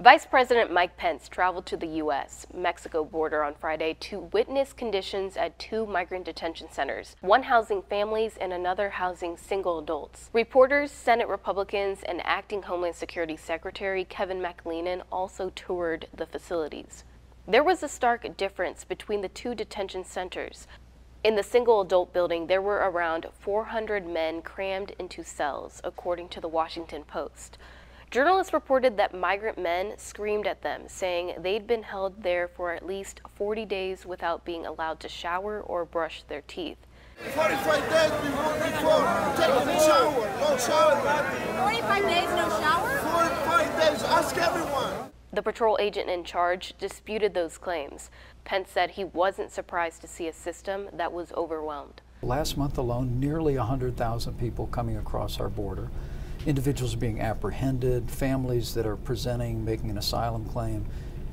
Vice President Mike Pence traveled to the U.S. Mexico border on Friday to witness conditions at two migrant detention centers, one housing families and another housing single adults. Reporters, Senate Republicans, and acting Homeland Security Secretary Kevin McAleenan also toured the facilities. There was a stark difference between the two detention centers. In the single adult building, there were around 400 men crammed into cells, according to the Washington Post. Journalists reported that migrant men screamed at them, saying they'd been held there for at least 40 days without being allowed to shower or brush their teeth. 45 days before, before taking a shower, no shower. 45 days, no shower? 45 days, ask everyone. The patrol agent in charge disputed those claims. Pence said he wasn't surprised to see a system that was overwhelmed. Last month alone, nearly 100,000 people coming across our border individuals are being apprehended, families that are presenting, making an asylum claim,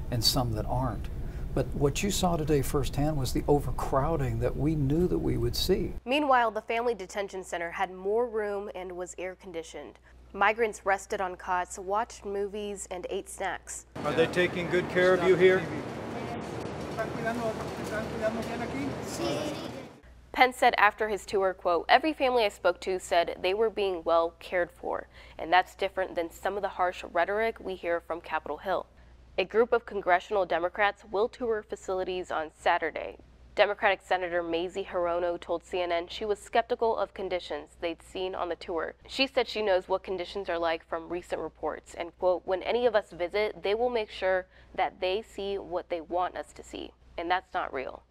and some that aren't. But what you saw today firsthand was the overcrowding that we knew that we would see. Meanwhile, the family detention center had more room and was air conditioned. Migrants rested on cots, watched movies, and ate snacks. Are they taking good care of you here? Pence said after his tour, quote, every family I spoke to said they were being well cared for, and that's different than some of the harsh rhetoric we hear from Capitol Hill. A group of congressional Democrats will tour facilities on Saturday. Democratic Senator Mazie Hirono told CNN she was skeptical of conditions they'd seen on the tour. She said she knows what conditions are like from recent reports and, quote, when any of us visit, they will make sure that they see what they want us to see, and that's not real.